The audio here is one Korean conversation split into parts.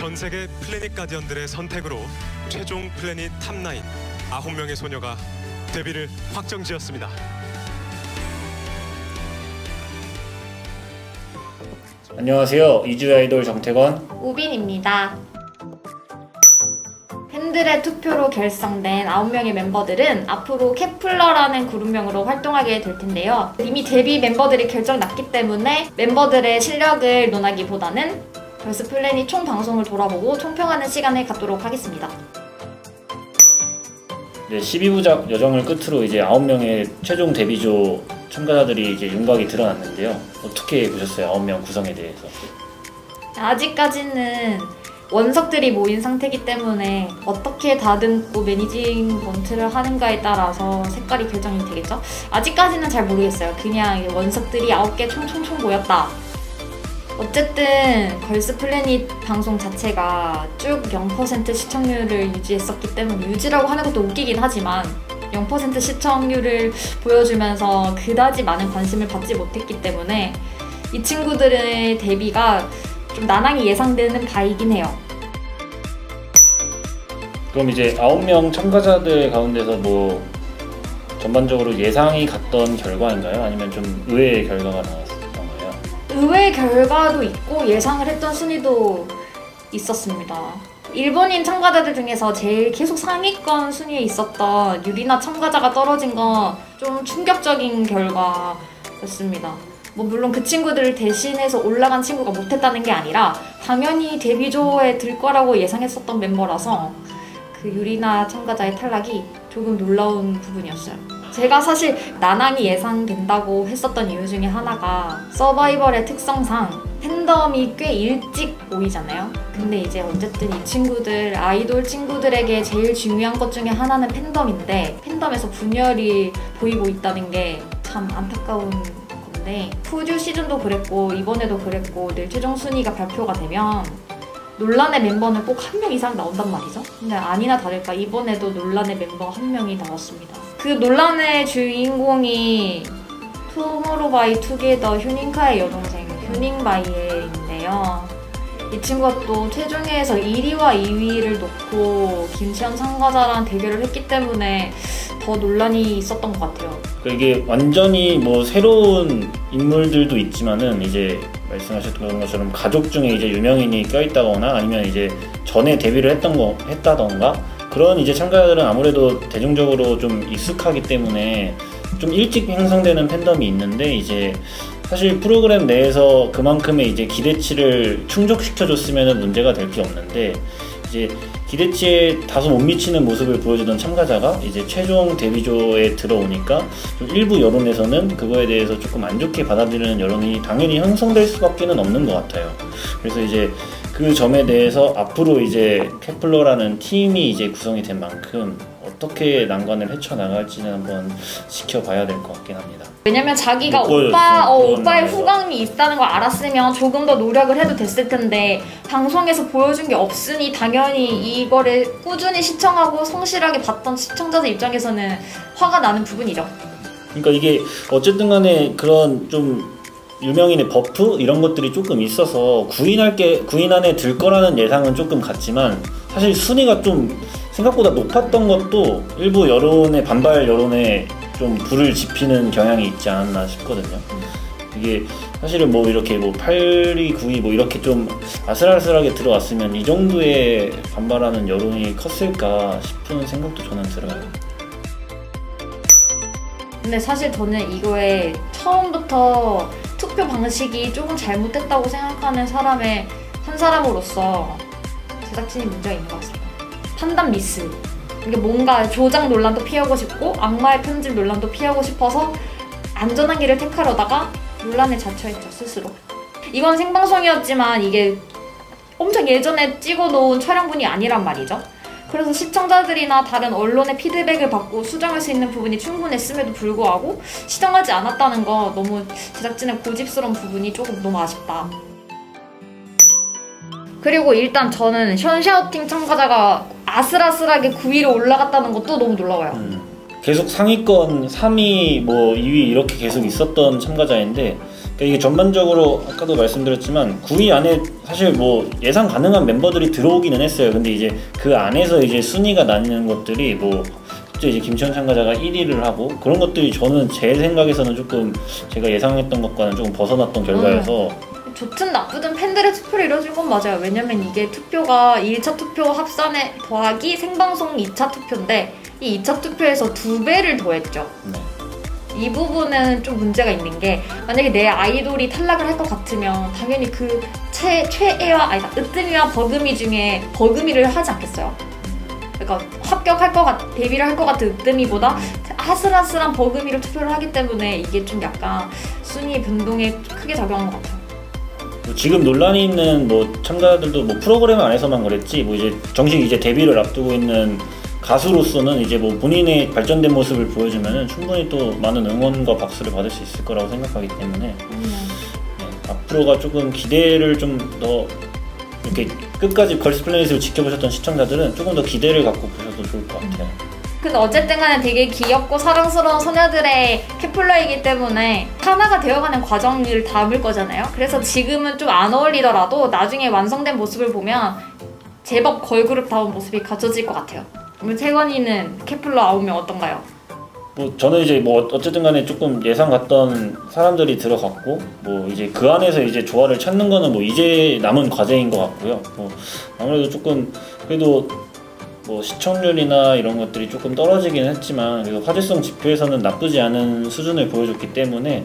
전 세계 플래닛 가디언들의 선택으로 최종 플래닛 top 9 아홉 명의 소녀가 데뷔를 확정지었습니다. 안녕하세요. 이주의 아이돌 정태건. 우빈입니다. 팬들의 투표로 결성된 9명의 멤버들은 앞으로 케플러라는 그룹명으로 활동하게 될 텐데요. 이미 데뷔 멤버들이 결정 났기 때문에 멤버들의 실력을 논하기보다는 걸스 플래닛 총 방송을 돌아보고 총평하는 시간을 갖도록 하겠습니다. 네, 12부작 여정을 끝으로 이제 9명의 최종 데뷔조 참가자들이 이제 윤곽이 드러났는데요. 어떻게 보셨어요? 9명 구성에 대해서. 아직까지는 원석들이 모인 상태이기 때문에 어떻게 다듬고 매니지먼트를 하는가에 따라서 색깔이 결정이 되겠죠? 아직까지는 잘 모르겠어요. 그냥 원석들이 9개 총총총 모였다. 어쨌든 걸스 플래닛 방송 자체가 쭉 0% 시청률을 유지했었기 때문에 유지라고 하는 것도 웃기긴 하지만 0% 시청률을 보여주면서 그다지 많은 관심을 받지 못했기 때문에 이 친구들의 데뷔가 좀 난항이 예상되는 바이긴 해요. 그럼 이제 9명 참가자들 가운데서 뭐 전반적으로 예상이 갔던 결과인가요? 아니면 좀 의외의 결과가 나왔던 거예요? 의외의 결과도 있고 예상을 했던 순위도 있었습니다. 일본인 참가자들 중에서 제일 계속 상위권 순위에 있었던 유리나 참가자가 떨어진 건 좀 충격적인 결과였습니다. 뭐 물론 그 친구들을 대신해서 올라간 친구가 못했다는 게 아니라 당연히 데뷔조에 들 거라고 예상했었던 멤버라서 그 유리나 참가자의 탈락이 조금 놀라운 부분이었어요. 제가 사실 난항이 예상된다고 했었던 이유 중에 하나가 서바이벌의 특성상 팬덤이 꽤 일찍 모이잖아요. 근데 이제 어쨌든 이 친구들, 아이돌 친구들에게 제일 중요한 것 중에 하나는 팬덤인데 팬덤에서 분열이 보이고 있다는 게 참 안타까운 건데 푸듀 시즌도 그랬고 이번에도 그랬고 늘 최종 순위가 발표가 되면 논란의 멤버는 꼭 한 명 이상 나온단 말이죠. 근데 아니나 다를까 이번에도 논란의 멤버 한 명이 나왔습니다. 그 논란의 주인공이 투모로우바이 투게더 휴닝카의 여동생 휴닝바이에인데요. 이 친구가 또 최종회에서 1위와 2위를 놓고 김치현 참가자랑 대결을 했기 때문에 더 논란이 있었던 것 같아요. 그러니까 이게 완전히 뭐 새로운 인물들도 있지만은 이제 말씀하셨던 것처럼 가족 중에 이제 유명인이 껴있다거나 아니면 이제 전에 데뷔를 했던 거 했다던가 그런 이제 참가자들은 아무래도 대중적으로 좀 익숙하기 때문에 좀 일찍 형성되는 팬덤이 있는데 이제 사실 프로그램 내에서 그만큼의 이제 기대치를 충족시켜줬으면 문제가 될 게 없는데 이제 기대치에 다소 못 미치는 모습을 보여주던 참가자가 이제 최종 데뷔조에 들어오니까 좀 일부 여론에서는 그거에 대해서 조금 안 좋게 받아들이는 여론이 당연히 형성될 수밖에는 없는 것 같아요. 그래서 이제 그 점에 대해서 앞으로 이제 케플러라는 팀이 이제 구성이 된 만큼 어떻게 난관을 헤쳐나갈지는 한번 지켜봐야 될 것 같긴 합니다. 왜냐면 자기가. 오빠 어, 오빠의. 후광이 있다는 걸 알았으면 조금 더 노력을 해도 됐을 텐데 방송에서 보여준 게 없으니 당연히 이거를 꾸준히 시청하고 성실하게 봤던 시청자들 입장에서는 화가 나는 부분이죠. 그러니까 이게 어쨌든 간에 그런 좀 유명인의 buff 이런 것들이 조금 있어서 구인할 게 구인 안에 들 거라는 예상은 조금 같지만 사실 순위가 좀 생각보다 높았던 것도 일부 여론의 반발 여론에 좀 불을 지피는 경향이 있지 않았나 싶거든요. 이게 사실은 뭐 이렇게 뭐 8위, 9위 뭐 이렇게 좀 아슬아슬하게 들어왔으면 이 정도의 반발하는 여론이 컸을까 싶은 생각도 저는 들어요. 근데 사실 저는 이거에 처음부터 투표 방식이 조금 잘못됐다고 생각하는 사람의 한 사람으로서 제작진이 문제가 있는 것 같습니다. 판단 미스. 이게 뭔가 조작 논란도 피하고 싶고 악마의 편집 논란도 피하고 싶어서 안전한 길을 택하려다가 논란에 자처했죠 스스로. 이건 생방송이었지만 이게 엄청 예전에 찍어놓은 촬영분이 아니란 말이죠. 그래서 시청자들이나 다른 언론의 피드백을 받고 수정할 수 있는 부분이 충분했음에도 불구하고 시정하지 않았다는 거 너무 제작진의 고집스러운 부분이 조금 너무 아쉽다. 그리고 일단 저는 션샤오팅 참가자가 아슬아슬하게 9위로 올라갔다는 것도 너무 놀라워요. 음, 계속 상위권 3위, 뭐 2위 이렇게 계속 있었던 참가자인데 그러니까 이게 전반적으로 아까도 말씀드렸지만 9위 안에 사실 뭐 예상 가능한 멤버들이 들어오기는 했어요. 근데 이제 그 안에서 이제 순위가 나뉘는 것들이 뭐 이제 김치현 참가자가 1위를 하고 그런 것들이 저는 제 생각에서는 조금 제가 예상했던 것과는 조금 벗어났던 결과여서 좋든 나쁘든 팬들의 투표를 이뤄준 건 맞아요. 왜냐면 이게 투표가 1차 투표 합산에 더하기 생방송 2차 투표인데 이 2차 투표에서 두 배를 더했죠. 네. 이 부분은 좀 문제가 있는 게 만약에 내 아이돌이 탈락을 할 것 같으면 당연히 그 최, 최애와 아니다 으뜸이와 버금이 중에 버금이를 하지 않겠어요? 그러니까 합격할 것 같, 데뷔를 할 것 같은 으뜸이보다 아슬아슬한 버금이를 투표를 하기 때문에 이게 좀 약간 순위 변동에 크게 작용한 것 같아요. 뭐 지금 논란이 있는 뭐 참가자들도 뭐 프로그램 안에서만 그랬지 뭐 이제 정식 이제 데뷔를 앞두고 있는 가수로서는 이제 뭐 본인의 발전된 모습을 보여주면은 충분히 또 많은 응원과 박수를 받을 수 있을 거라고 생각하기 때문에 네, 앞으로가 조금 기대를 좀 더 이렇게 끝까지 걸스 플래닛을 지켜보셨던 시청자들은 조금 더 기대를 갖고 보셔도 좋을 것 같아요. 근데 어쨌든 간에 되게 귀엽고 사랑스러운 소녀들의 케플러이기 때문에 하나가 되어가는 과정을 담을 거잖아요. 그래서 지금은 좀 안 어울리더라도 나중에 완성된 모습을 보면 제법 걸그룹다운 모습이 갖춰질 것 같아요. 그러면 태건이는 케플러 9명 어떤가요? 뭐 저는 이제 뭐 어쨌든 간에 조금 예상 갔던 사람들이 들어갔고 뭐 이제 그 안에서 이제 조화를 찾는 거는 뭐 이제 남은 과제인 것 같고요. 뭐 아무래도 조금 그래도 뭐 시청률이나 이런 것들이 조금 떨어지긴 했지만 그래도 화제성 지표에서는 나쁘지 않은 수준을 보여줬기 때문에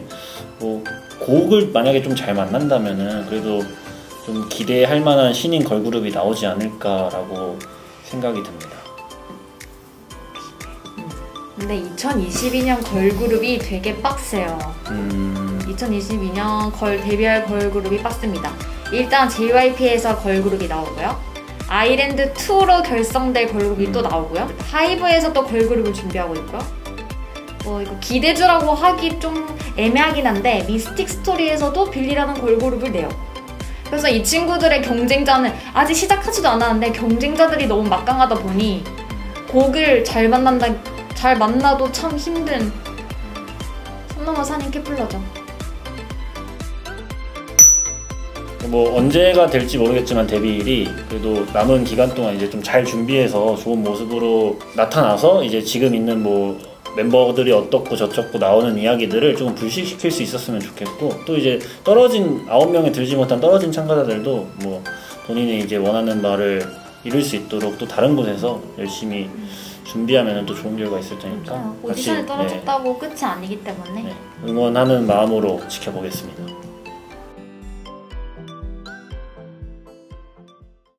뭐 곡을 만약에 좀 잘 만난다면은 그래도 좀 기대할 만한 신인 걸그룹이 나오지 않을까라고 생각이 듭니다. 근데 2022년 걸그룹이 되게 빡세요. 음, 2022년 걸 데뷔할 걸그룹이 빡셉니다. 일단 JYP에서 걸그룹이 나오고요. 아이랜드 2로 결성될 걸그룹이 또 나오고요. 하이브에서 또 걸그룹을 준비하고 있고요. 뭐 이거 기대주라고 하기 좀 애매하긴 한데 미스틱 스토리에서도 빌리라는 걸그룹을 내요. 그래서 이 친구들의 경쟁자는 아직 시작하지도 않았는데 경쟁자들이 너무 막강하다 보니 곡을 잘 만난다 잘 만나도 참 힘든 선 넘어 산인 케플러죠. 뭐 언제가 될지 모르겠지만 데뷔일이 그래도 남은 기간 동안 이제 좀 잘 준비해서 좋은 모습으로 나타나서 이제 지금 있는 뭐 멤버들이 어떻고 저쩌고 나오는 이야기들을 조금 불식시킬 수 있었으면 좋겠고 또 이제 떨어진 아홉 명에 들지 못한 떨어진 참가자들도 뭐 본인이 이제 원하는 바를 이룰 수 있도록 또 다른 곳에서 열심히 준비하면 또 좋은 결과 있을 테니까 오디션에 같이, 떨어졌다고 끝이 아니기 때문에. 네, 네, 응원하는 마음으로 지켜보겠습니다.